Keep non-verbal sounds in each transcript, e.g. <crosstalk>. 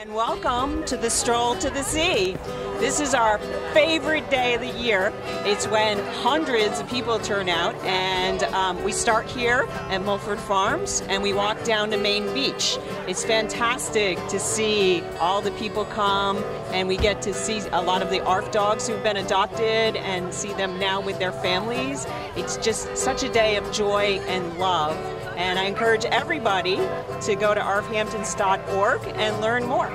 And welcome to the Stroll to the Sea. This is our favorite day of the year. It's when hundreds of people turn out, and um, we start here at Mulford Farms and we walk down to Main Beach. It's fantastic to see all the people come, and we get to see a lot of the ARF dogs who've been adopted and see them now with their families. It's just such a day of joy and love. And I encourage everybody to go to arfhamptons.org and learn more.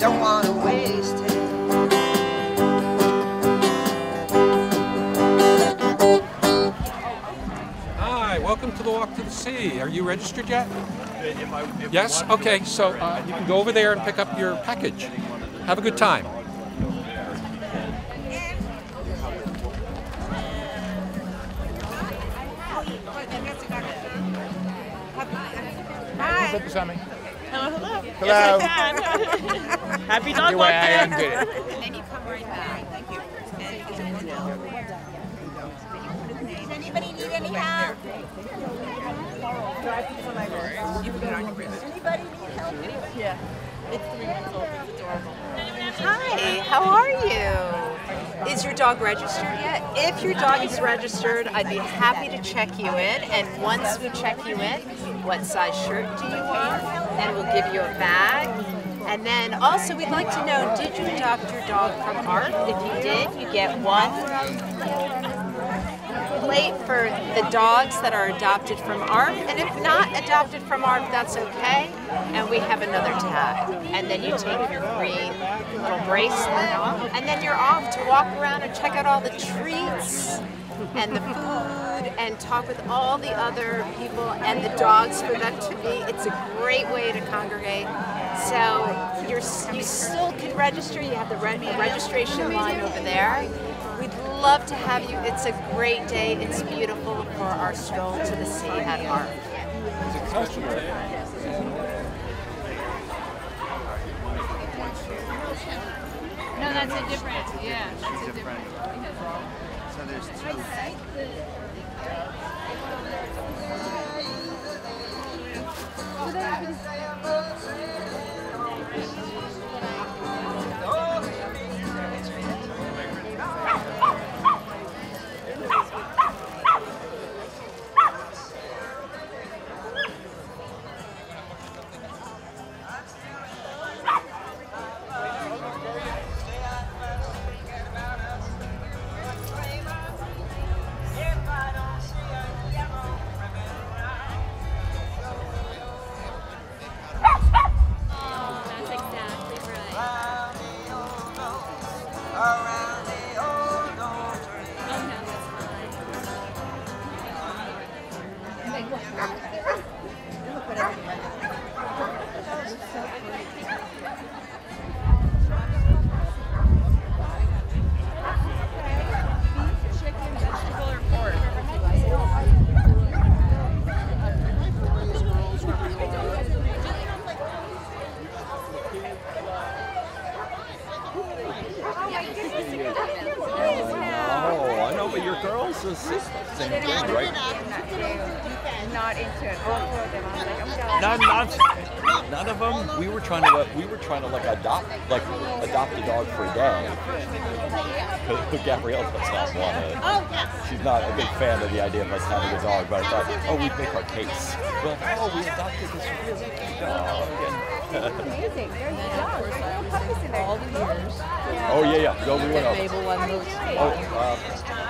Don't want to waste it. Hi, welcome to the Walk to the Sea. Are you registered yet? Yes? Okay, so uh, you can go over there and pick up your package. Have a good time. Hi. Hello, hello. Hello. Happy dog Your walk way, I day. undid it. And then you come right back. Thank you. Does anybody need any help? Anybody need help? Yeah. It's three months old. It's adorable. Hi, how are you? Is your dog registered yet? If your dog is registered, I'd be happy to check you in. And once we check you in, what size shirt do you want? And we'll give you a bag. And then also, we'd like to know, did you adopt your dog from ARF? If you did, you get one plate for the dogs that are adopted from ARF, and if not adopted from ARF, that's okay. And we have another tag. And then you take your green little bracelet and then you're off to walk around and check out all the treats and the food and talk with all the other people and the dogs for them to be. It's a great way to congregate. So you're, you still can register. You have the re- registration line over there. We'd love to have you. It's a great day. It's beautiful for our stroll to the sea at ARF. No, that's a different, yeah, that's a different. So there's two. We were trying to, we were trying to like adopt, like adopt a dog for a day. But <laughs> Gabrielle does not want to. Oh, yes. She's not a big fan of the idea of us having a dog. But I thought, oh, we'd make our case. Well, oh, we adopted this really cute dog. Amazing. There's dogs. There's no puppies in there. All the years. oh yeah, yeah. No, we went up. Oh, uh,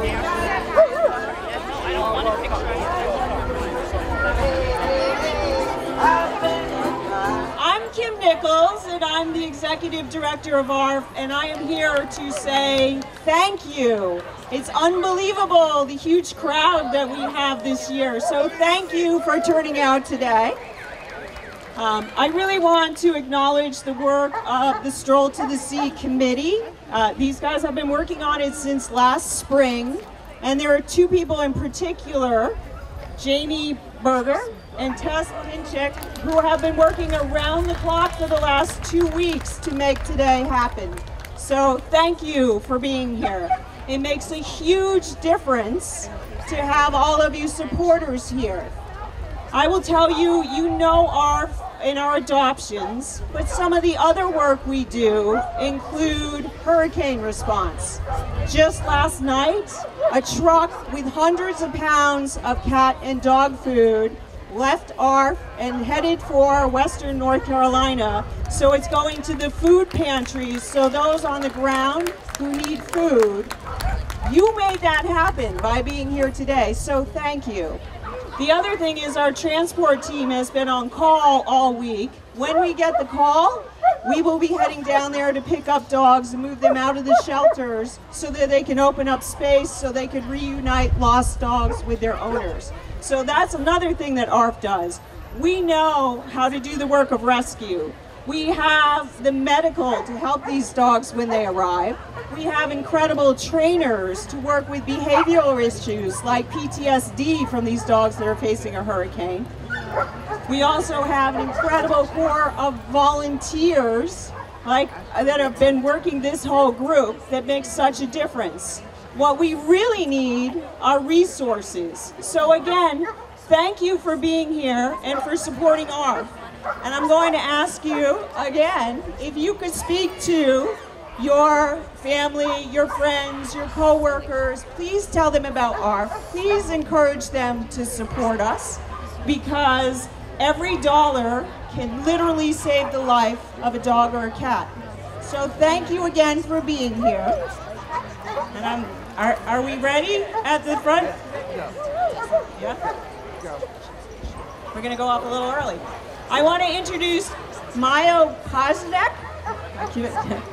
I'm Kim Nichols, and I'm the executive director of ARF, and I am here to say thank you. It's unbelievable the huge crowd that we have this year, so thank you for turning out today. Um, I really want to acknowledge the work of the Stroll to the Sea committee. Uh, these guys have been working on it since last spring, and there are two people in particular Jamie Berger and Tess Pinchik, who have been working around the clock for the last two weeks to make today happen. So thank you for being here. It makes a huge difference to have all of you supporters here. I will tell you, you know our in our adoptions, but some of the other work we do include hurricane response. Just last night, a truck with hundreds of pounds of cat and dog food left ARF and headed for Western North Carolina. So it's going to the food pantries, so those on the ground who need food. You made that happen by being here today, so thank you. The other thing is our transport team has been on call all week. When we get the call, we will be heading down there to pick up dogs and move them out of the shelters so that they can open up space so they can reunite lost dogs with their owners. So that's another thing that ARF does. We know how to do the work of rescue. We have the medical to help these dogs when they arrive. We have incredible trainers to work with behavioral issues like PTSD from these dogs that are facing a hurricane. We also have an incredible corps of volunteers like that have been working this whole group that makes such a difference. What we really need are resources. So again, thank you for being here and for supporting ARF. And I'm going to ask you again if you could speak to your family, your friends, your co-workers, please tell them about ARF. Please encourage them to support us because every dollar can literally save the life of a dog or a cat. So thank you again for being here. And I'm, are, are we ready at the front? Yeah? We're gonna go off a little early. I want to introduce Mayo Posnek,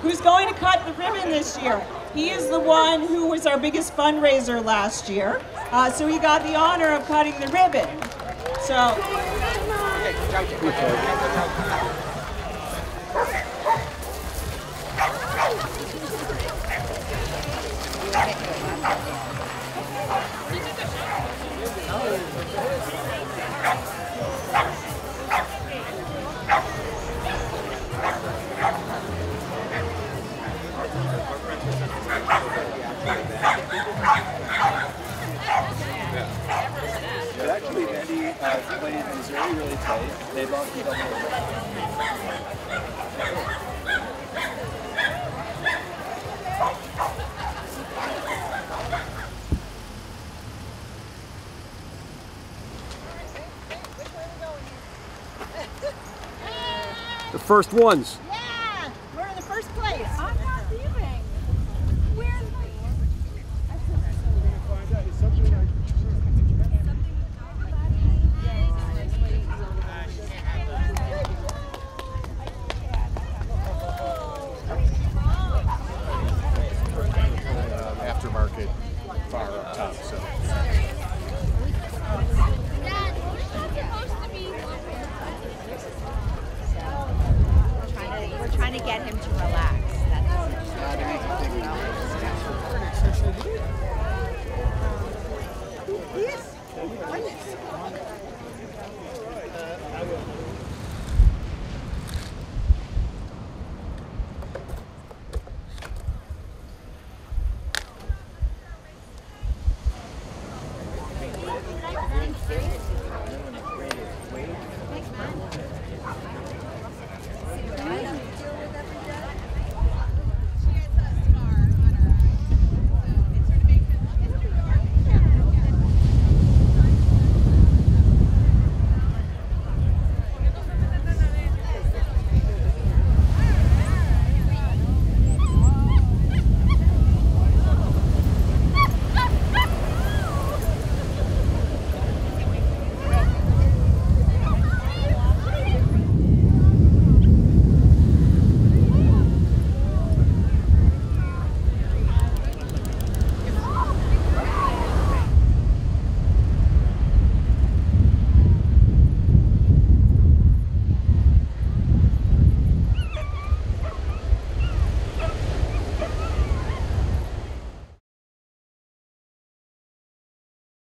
who's going to cut the ribbon this year. He is the one who was our biggest fundraiser last year, uh, so he got the honor of cutting the ribbon. So, first ones.